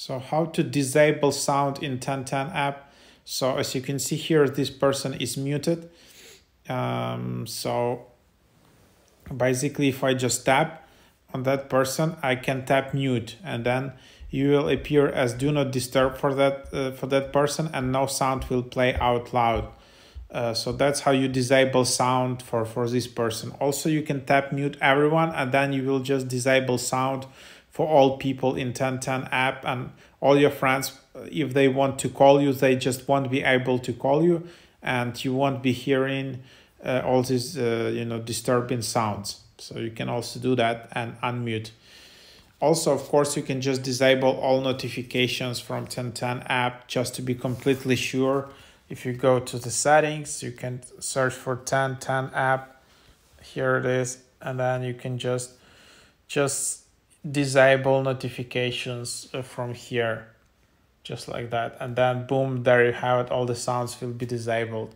So how to disable sound in Ten ten app. So as you can see here, this person is muted. Um, so basically if I just tap on that person, I can tap mute and then you will appear as do not disturb for that uh, for that person and no sound will play out loud. Uh, so that's how you disable sound for, for this person. Also, you can tap mute everyone and then you will just disable sound for all people in Ten ten app and all your friends if they want to call you they just won't be able to call you and you won't be hearing uh, all these uh, you know disturbing sounds. So you can also do that and unmute. Also of course you can just disable all notifications from Ten ten app just to be completely sure. If you go to the settings you can search for Ten ten app. Here it is. And then you can just just disable notifications uh, from here just like that. And then boom there you have it. All the sounds will be disabled